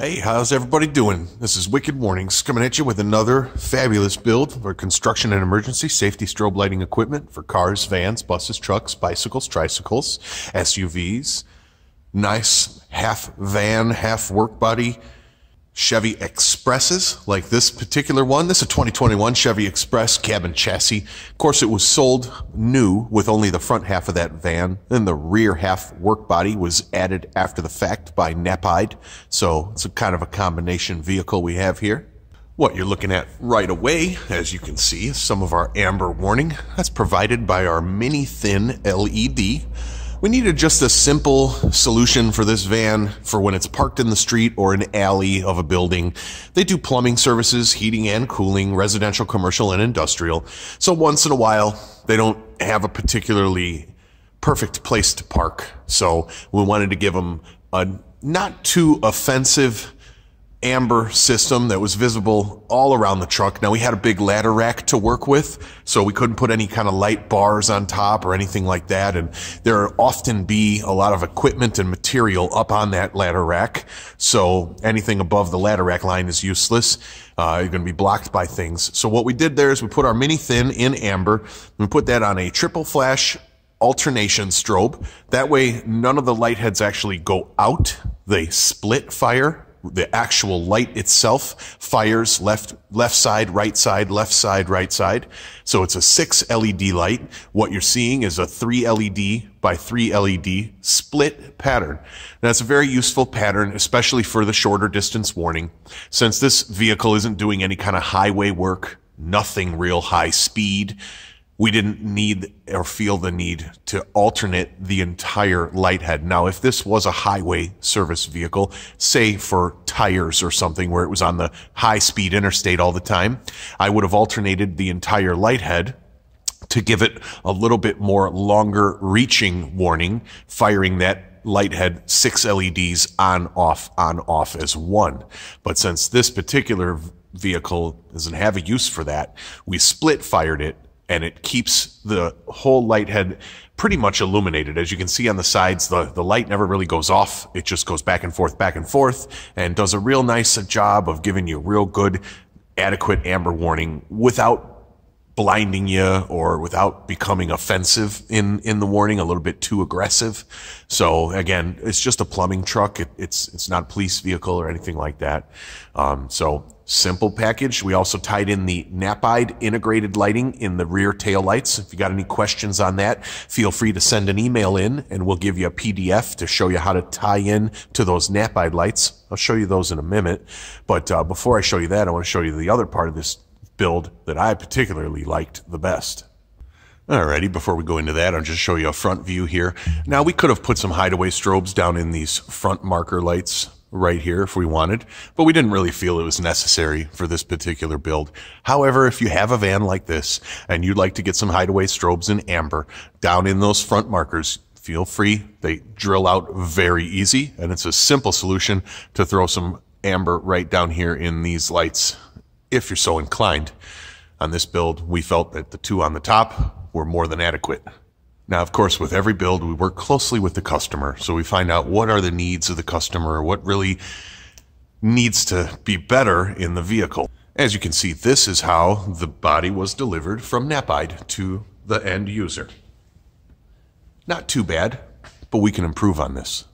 Hey, how's everybody doing? This is Wicked Warnings coming at you with another fabulous build for construction and emergency safety strobe lighting equipment for cars, vans, buses, trucks, bicycles, tricycles, SUVs. Nice half van, half work body Chevy Expresses, like this particular one. This is a 2021 Chevy Express cab and chassis. Of course, it was sold new with only the front half of that van. Then the rear half work body was added after the fact by Knapheide. So it's a kind of a combination vehicle we have here. What you're looking at right away, as you can see, some of our amber warning. That's provided by our mini thin LED. We needed just a simple solution for this van for when it's parked in the street or an alley of a building. They do plumbing services, heating and cooling, residential, commercial, and industrial. So once in a while, they don't have a particularly perfect place to park. So we wanted to give them a not too offensive amber system that was visible all around the truck. Now we had a big ladder rack to work with, so we couldn't put any kind of light bars on top or anything like that. And there often be a lot of equipment and material up on that ladder rack. So anything above the ladder rack line is useless. Uh, you're going to be blocked by things. So what we did there is we put our mini thin in amber. We put that on a triple flash alternation strobe. That way, none of the light heads actually go out. They split fire the actual light itself fires left, left side, right side, left side, right side. So it's a six LED light. What you're seeing is a three LED by three LED split pattern. That's a very useful pattern, especially for the shorter distance warning. Since this vehicle isn't doing any kind of highway work, nothing real high speed, we didn't need or feel the need to alternate the entire light head. Now, if this was a highway service vehicle, say for tires or something where it was on the high speed interstate all the time, I would have alternated the entire light head to give it a little bit more longer reaching warning, firing that light head six LEDs on, off, on, off as one. But since this particular vehicle doesn't have a use for that, we split fired it and it keeps the whole light head pretty much illuminated. As you can see on the sides, the, the light never really goes off. It just goes back and forth, back and forth, and does a real nice job of giving you real good, adequate amber warning without blinding you or without becoming offensive in, in the warning, a little bit too aggressive. So again, it's just a plumbing truck. It, it's, it's not a police vehicle or anything like that. Um, so Simple package. We also tied in the Knapheide integrated lighting in the rear tail lights. If you got any questions on that, feel free to send an email in and we'll give you a PDF to show you how to tie in to those Knapheide lights. I'll show you those in a minute. But uh, before I show you that, I want to show you the other part of this build that I particularly liked the best. Alrighty, before we go into that, I'll just show you a front view here. Now, we could have put some hideaway strobes down in these front marker lights right here if we wanted, but we didn't really feel it was necessary for this particular build. However, if you have a van like this and you'd like to get some hideaway strobes in amber down in those front markers, feel free. They drill out very easy and it's a simple solution to throw some amber right down here in these lights if you're so inclined. On this build, we felt that the two on the top were more than adequate. Now, of course, with every build, we work closely with the customer. So we find out what are the needs of the customer, what really needs to be better in the vehicle. As you can see, this is how the body was delivered from Knapheide to the end user. Not too bad, but we can improve on this.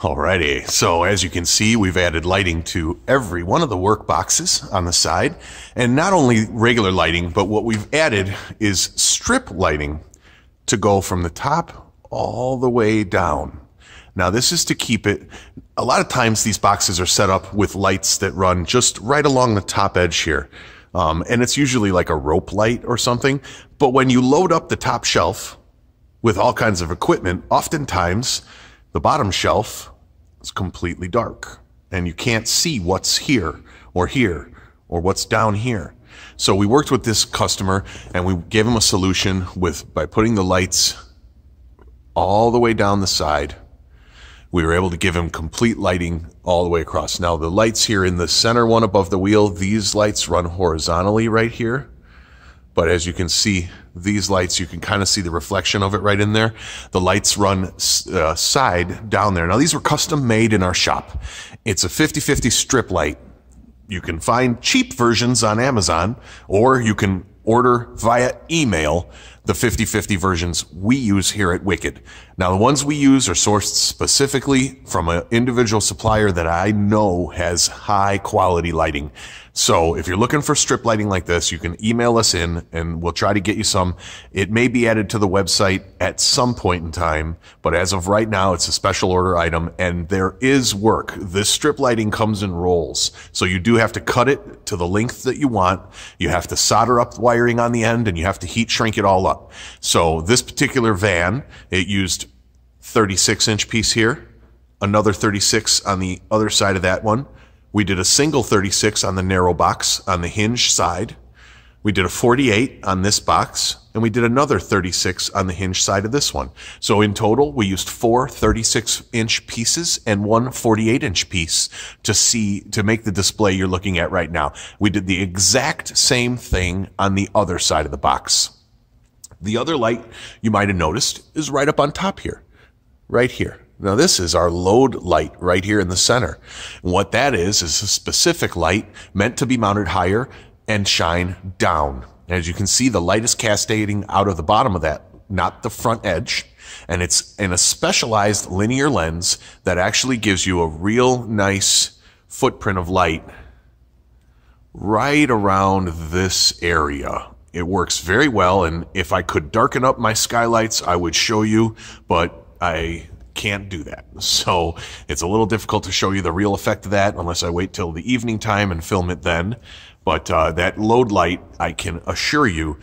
Alrighty, so as you can see, we've added lighting to every one of the work boxes on the side. And not only regular lighting, but what we've added is strip lighting to go from the top all the way down. Now, this is to keep it. A lot of times, these boxes are set up with lights that run just right along the top edge here. Um, and it's usually like a rope light or something. But when you load up the top shelf with all kinds of equipment, oftentimes the bottom shelf is completely dark and you can't see what's here or here or what's down here. So we worked with this customer and we gave him a solution with by putting the lights all the way down the side. We were able to give him complete lighting all the way across. Now the lights here in the center one above the wheel, these lights run horizontally right here. but as you can see, these lights, you can kind of see the reflection of it right in there. The lights run uh, side down there. Now, these were custom made in our shop. It's a 50-50 strip light. You can find cheap versions on Amazon, or you can order via email the 50-50 versions we use here at Wicked. Now, the ones we use are sourced specifically from an individual supplier that I know has high quality lighting. So if you're looking for strip lighting like this, you can email us in and we'll try to get you some. It may be added to the website at some point in time, but as of right now, it's a special order item and there is work. This strip lighting comes in rolls. So you do have to cut it to the length that you want. You have to solder up the wiring on the end and you have to heat shrink it all up. So this particular van, it used 36 inch piece here, another 36 on the other side of that one we did a single 36 on the narrow box on the hinge side. We did a 48 on this box, and we did another 36 on the hinge side of this one. So in total, we used four 36 inch pieces and one 48 inch piece to see, to make the display you're looking at right now. We did the exact same thing on the other side of the box. The other light you might have noticed is right up on top here, right here. Now this is our load light right here in the center. And what that is, is a specific light meant to be mounted higher and shine down. As you can see, the light is cascading out of the bottom of that, not the front edge. And it's in a specialized linear lens that actually gives you a real nice footprint of light right around this area. It works very well. And if I could darken up my skylights, I would show you, but I can't do that. So it's a little difficult to show you the real effect of that unless I wait till the evening time and film it then. But uh, that load light, I can assure you,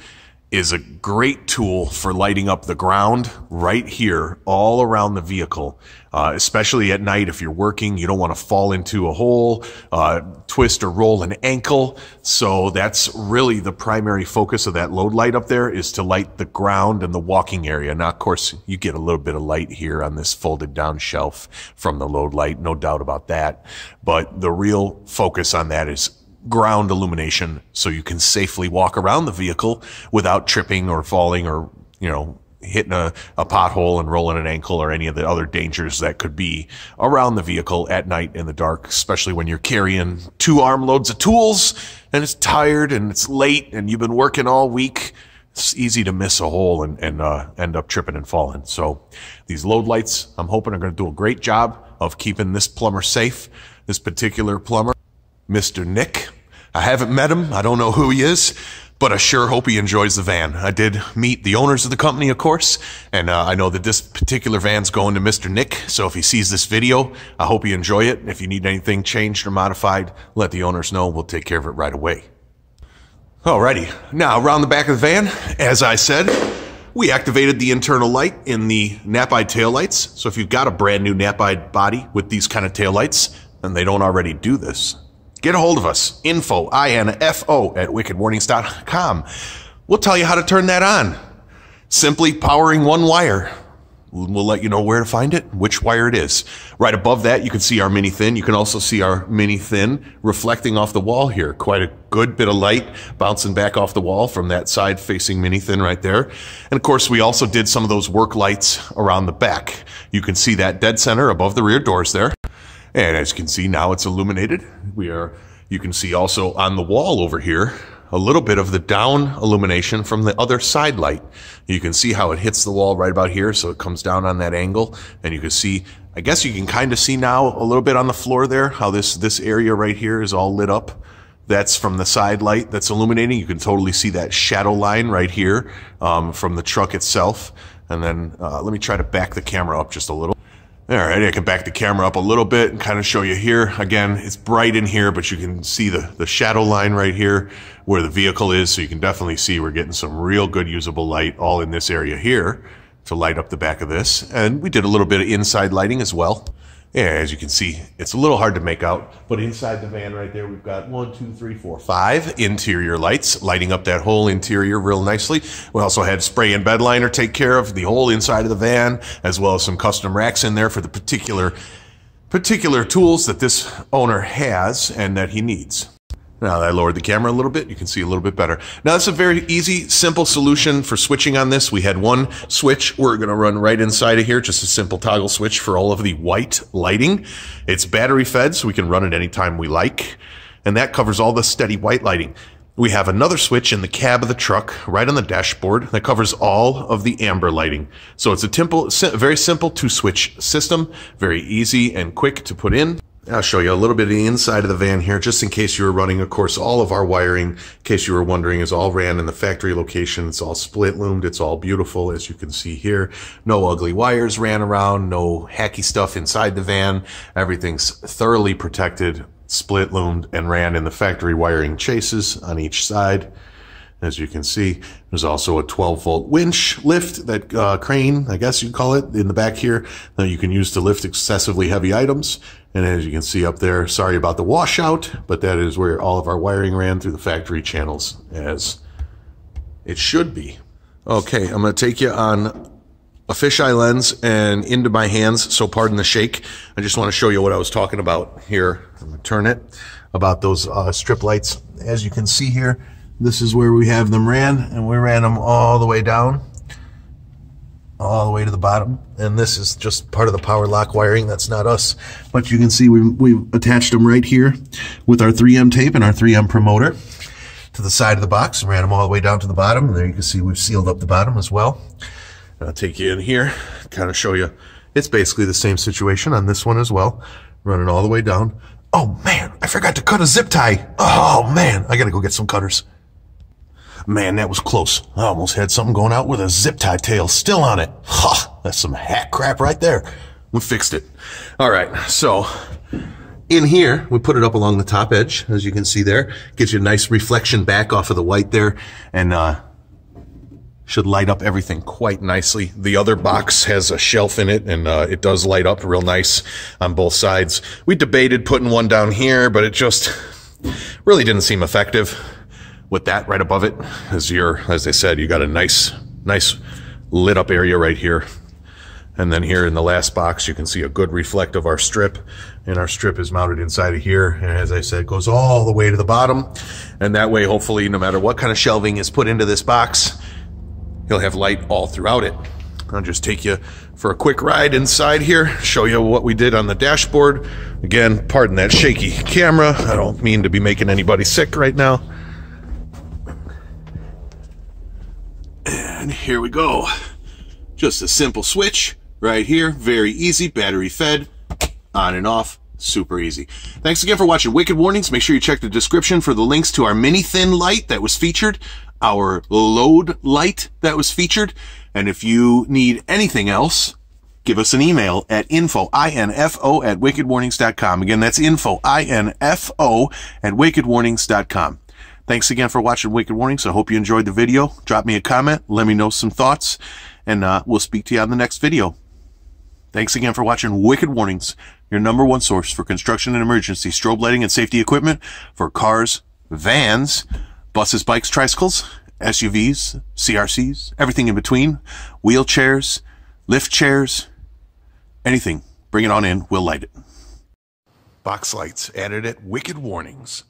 is a great tool for lighting up the ground right here all around the vehicle, uh, especially at night if you're working. You don't want to fall into a hole, uh, twist or roll an ankle. So that's really the primary focus of that load light up there is to light the ground and the walking area. Now, of course, you get a little bit of light here on this folded down shelf from the load light, no doubt about that. But the real focus on that is ground illumination so you can safely walk around the vehicle without tripping or falling or, you know, hitting a, a pothole and rolling an ankle or any of the other dangers that could be around the vehicle at night in the dark, especially when you're carrying two armloads of tools and it's tired and it's late and you've been working all week. It's easy to miss a hole and, and uh, end up tripping and falling. So these load lights, I'm hoping are going to do a great job of keeping this plumber safe. This particular plumber, Mr. Nick, I haven't met him. I don't know who he is, but I sure hope he enjoys the van. I did meet the owners of the company, of course, and uh, I know that this particular van's going to Mr. Nick. So if he sees this video, I hope you enjoy it. If you need anything changed or modified, let the owners know. We'll take care of it right away. Alrighty, now around the back of the van, as I said, we activated the internal light in the Knapheide taillights. So if you've got a brand new Knapheide body with these kind of taillights, and they don't already do this, Get a hold of us. Info, I-N-F-O at wickedwarnings.com. We'll tell you how to turn that on. Simply powering one wire. We'll let you know where to find it, which wire it is. Right above that, you can see our mini thin. You can also see our mini thin reflecting off the wall here. Quite a good bit of light bouncing back off the wall from that side facing mini thin right there. And of course, we also did some of those work lights around the back. You can see that dead center above the rear doors there. And as you can see, now it's illuminated. We are, you can see also on the wall over here, a little bit of the down illumination from the other side light. You can see how it hits the wall right about here. So it comes down on that angle and you can see, I guess you can kind of see now a little bit on the floor there, how this, this area right here is all lit up. That's from the side light that's illuminating. You can totally see that shadow line right here um, from the truck itself. And then uh, let me try to back the camera up just a little. All right, I can back the camera up a little bit and kind of show you here. Again, it's bright in here, but you can see the, the shadow line right here where the vehicle is. So you can definitely see we're getting some real good usable light all in this area here to light up the back of this. And we did a little bit of inside lighting as well. Yeah, as you can see, it's a little hard to make out, but inside the van right there, we've got one, two, three, four, five interior lights lighting up that whole interior real nicely. We also had spray and bed liner take care of the whole inside of the van, as well as some custom racks in there for the particular particular tools that this owner has and that he needs. Now that I lowered the camera a little bit, you can see a little bit better. Now that's a very easy, simple solution for switching on this. We had one switch. We're going to run right inside of here, just a simple toggle switch for all of the white lighting. It's battery fed, so we can run it anytime we like. And that covers all the steady white lighting. We have another switch in the cab of the truck, right on the dashboard, that covers all of the amber lighting. So it's a very simple two switch system, very easy and quick to put in. I'll show you a little bit of the inside of the van here, just in case you were running. Of course, all of our wiring, in case you were wondering, is all ran in the factory location. It's all split loomed. It's all beautiful, as you can see here. No ugly wires ran around, no hacky stuff inside the van. Everything's thoroughly protected, split loomed, and ran in the factory wiring chases on each side. As you can see, there's also a 12 volt winch lift that uh, crane, I guess you'd call it, in the back here that you can use to lift excessively heavy items. And as you can see up there, sorry about the washout, but that is where all of our wiring ran through the factory channels as it should be. Okay, I'm going to take you on a fisheye lens and into my hands, so pardon the shake. I just want to show you what I was talking about here. I'm going to turn it about those uh, strip lights. As you can see here, this is where we have them ran, and we ran them all the way down, all the way to the bottom. And this is just part of the power lock wiring. That's not us. But you can see we, we've attached them right here with our 3M tape and our 3M promoter to the side of the box and ran them all the way down to the bottom. And there you can see we've sealed up the bottom as well. And I'll take you in here, kind of show you. It's basically the same situation on this one as well. Running all the way down. Oh man, I forgot to cut a zip tie. Oh man, I gotta go get some cutters. Man, that was close. I almost had something going out with a zip tie tail still on it. Ha! That's some hack crap right there. We fixed it. All right, so in here, we put it up along the top edge, as you can see there. Gives you a nice reflection back off of the white there, and uh, should light up everything quite nicely. The other box has a shelf in it, and uh, it does light up real nice on both sides. We debated putting one down here, but it just really didn't seem effective with that right above it as your, as I said, you got a nice, nice lit up area right here. And then here in the last box, you can see a good reflect of our strip. And our strip is mounted inside of here. And as I said, goes all the way to the bottom. And that way, hopefully, no matter what kind of shelving is put into this box, you'll have light all throughout it. I'll just take you for a quick ride inside here, show you what we did on the dashboard. Again, pardon that shaky camera. I don't mean to be making anybody sick right now. And here we go. Just a simple switch right here. Very easy, battery fed, on and off. Super easy. Thanks again for watching Wicked Warnings. Make sure you check the description for the links to our mini thin light that was featured, our load light that was featured. And if you need anything else, give us an email at info, I-N-F-O at wickedwarnings.com. Again, that's info, I-N-F-O at wickedwarnings.com. Thanks again for watching Wicked Warnings. I hope you enjoyed the video. Drop me a comment. Let me know some thoughts. And uh, we'll speak to you on the next video. Thanks again for watching Wicked Warnings, your number one source for construction and emergency strobe lighting and safety equipment for cars, vans, buses, bikes, tricycles, SUVs, CRCs, everything in between, wheelchairs, lift chairs, anything. Bring it on in. We'll light it. Box lights added at Wicked Warnings.